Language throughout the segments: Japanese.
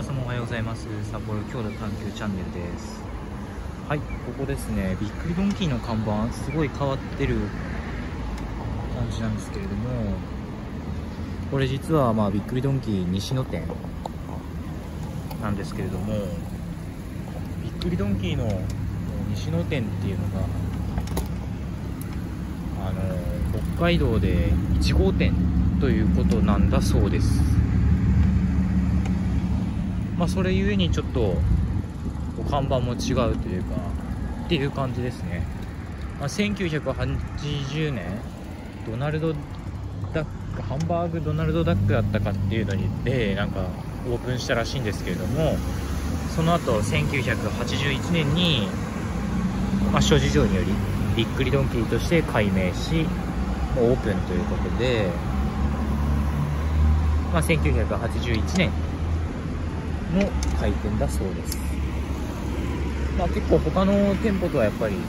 皆様おはようございます。札幌郷土探求チャンネルです。はいここですね。びっくりドンキーの看板すごい変わってる感じなんですけれどもこれ実はまあびっくりドンキー西野店なんですけれどもびっくりドンキーの西野店っていうのがあの北海道で1号店ということなんだそうです。まあ、それゆえにちょっと看板も違うというかっていう感じですね、まあ、1980年ドナルドダックハンバーグドナルドダックだったかっていうのにでなんかオープンしたらしいんですけれどもその後1981年に、まあ、諸事情によりびっくりドンキーとして改名しオープンということで、まあ、1981年の開店だそうです。まあ結構他の店舗とはやっぱりこ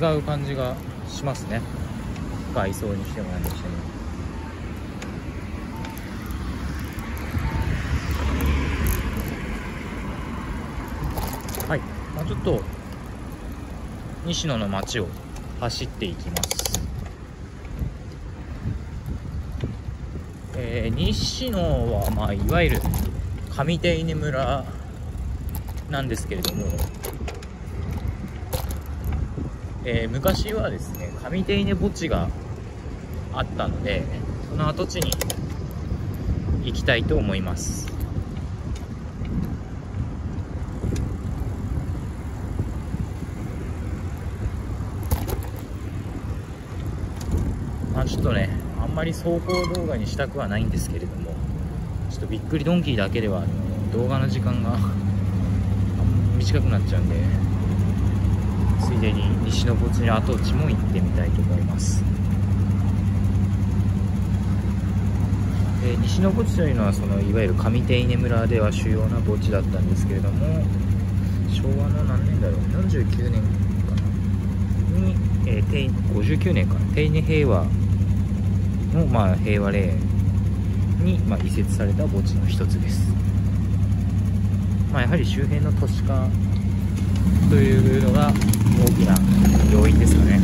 う違う感じがしますね。外装にしても何にしても。はい。まあ、ちょっと西野の街を走っていきます。えー、西野は、まあ、いわゆる上手稲村なんですけれども、えー、昔はですね上手稲墓地があったのでその跡地に行きたいと思います。まあちょっとねあんまり走行動画にしたくはないんですけれどもちょっとびっくりドンキーだけでは動画の時間が 短くなっちゃうんでついでに西の墓地跡地も行ってみたいと思います。で西の墓地というのはそのいわゆる上手稲村では主要な墓地だったんですけれども昭和の何年だろう？49年かな？に、えー、59年かな？手稲平和の、まあ、平和霊園に、まあ、移設された墓地の一つです、まあ、やはり周辺の都市化というのが大きな要因ですかね。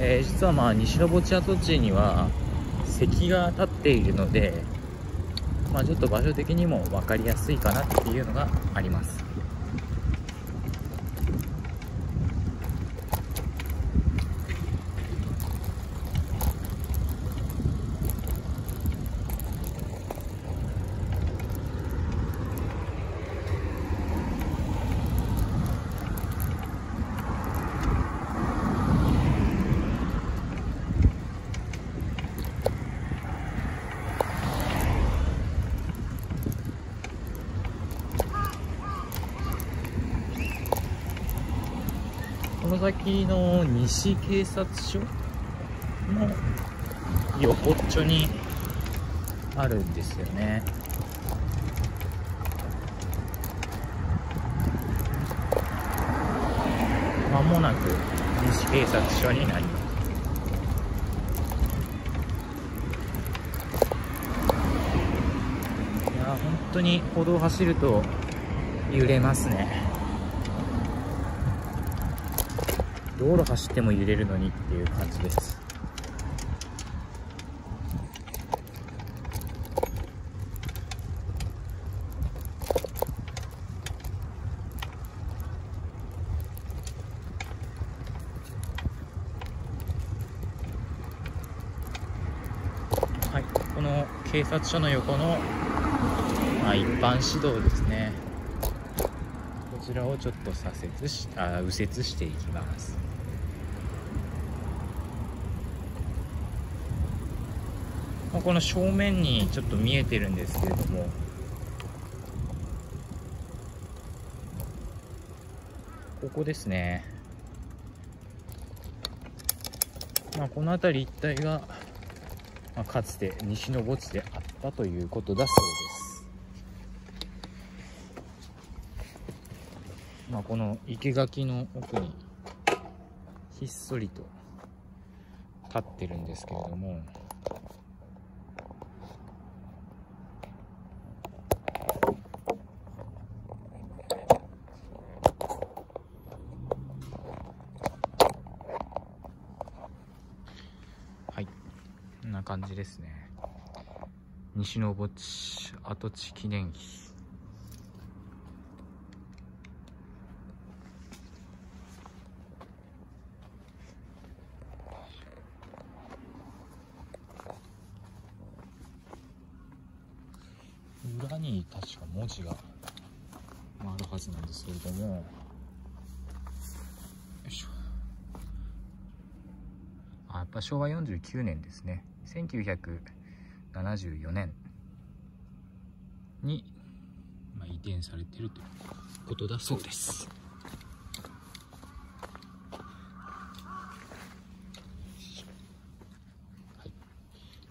えー、実はまあ西の墓地跡地には石が立っているので、まあ、ちょっと場所的にも分かりやすいかなっていうのがあります。この先の西警察署の横っちょにあるんですよね。まもなく西警察署になります。いや本当に歩道を走ると揺れますね。道路走っても揺れるのにっていう感じです。はいこの警察署の横の、まあ、一般指導ですね。ちらをちょっと左折しあ右折していきます。まあ、この正面にちょっと見えてるんですけれども。ここですね。まあこの辺り一帯がまあ、かつて西の墓地であったということだそうです。まあこの生垣の奥にひっそりと立ってるんですけれども。はい。こんな感じですね。西の墓地跡地記念碑。に確か文字があるはずなんですけれども。よいしょ。あやっぱ昭和49年ですね。1974年に、まあ、移転されてるということだそうです。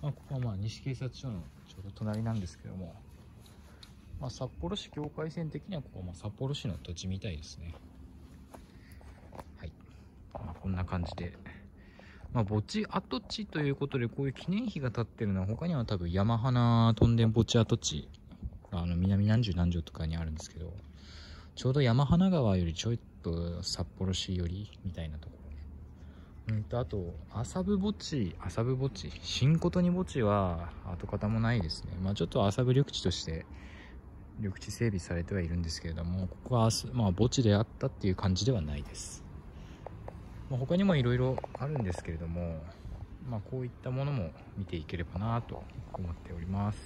まあ、ここはまあ西警察署のちょうど隣なんですけども。まあ、札幌市境界線的にはここはま札幌市の土地みたいですね。はい、まあ、こんな感じで。まあ墓地跡地ということでこういう記念碑が建ってるのは他には多分山花屯田墓地跡地あの南南十南条とかにあるんですけどちょうど山花川よりちょいと札幌市寄りみたいなところうんとあと麻布墓地麻布墓地新琴に墓地は跡形もないですね。まあちょっと麻布緑地として緑地整備されてはいるんですけれどもここは、まあ、墓地であったっていう感じではないです、まあ、他にもいろいろあるんですけれども、まあ、こういったものも見ていければなと思っております。